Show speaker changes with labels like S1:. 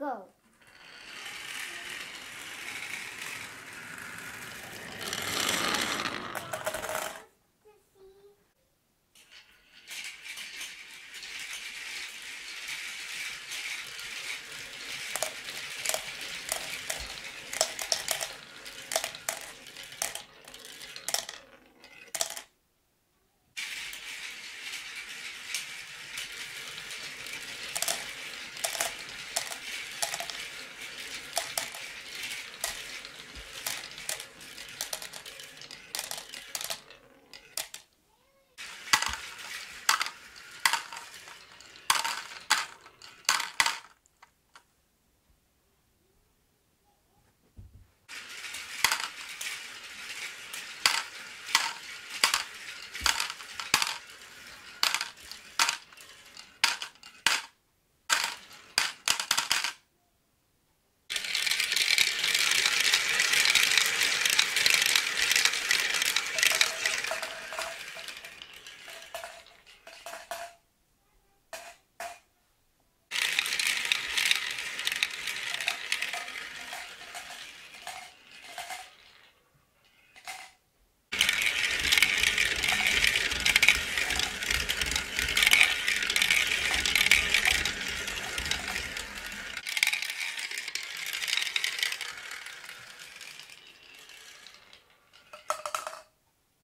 S1: go.